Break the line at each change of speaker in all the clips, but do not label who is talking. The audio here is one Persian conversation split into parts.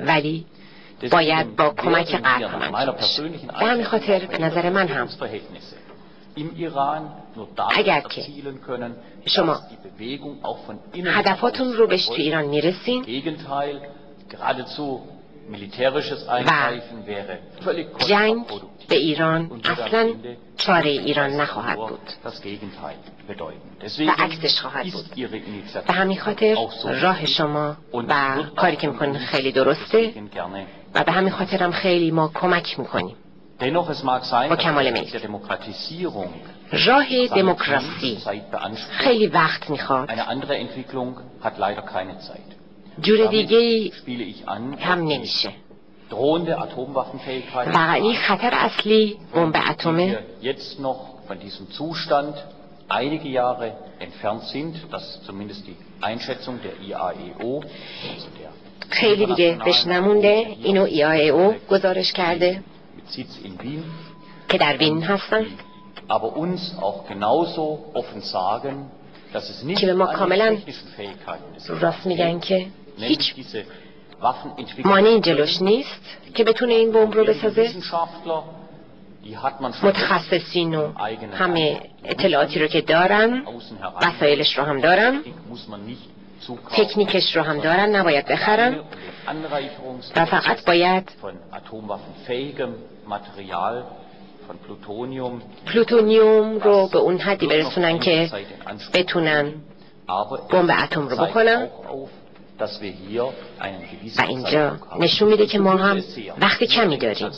ولی باید با کمک غرب انجام به همین خاطر به نظر من هم. اگر که شما هدفاتون رو بهش تو ایران می‌رسین و جنگ به ایران اصلا چاره ایران نخواهد بود. و عکسش خواهد بود. به همین خاطر راه شما و کاری که می‌کنین خیلی درسته. و به همین خاطر هم خیلی ما کمک می‌کنیم. با کمال میل. راه دموکراسی خیلی وقت می‌خواد. جور دیگه هم نمیشه. و این خطر اصلی بمب اتمه
einige Jahre entfernt sind, dass zumindest die Einschätzung der IAEO, also der
خیلی دیگه بهش نمونده اینو ای آی او گزارش کرده که در وین هستن که به ما کاملا راست میگن که هیچ مانعی جلوش نیست که بتونه این بمب رو بسازه؟ متخصصین و همه اطلاعاتی رو که دارن وسایلش رو هم دارن. تکنیکش رو هم دارن نباید بخرن. و فقط باید پلوتونیوم رو به اون حدی برسونن که بتونن بمب اتم رو بکنن. و اینجا نشون میده که ما هم وقت کمی داریم.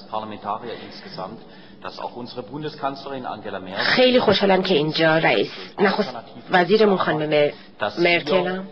خیلی خوشحالم که اینجا رئیس نخست وزیرمون خانم مرکلم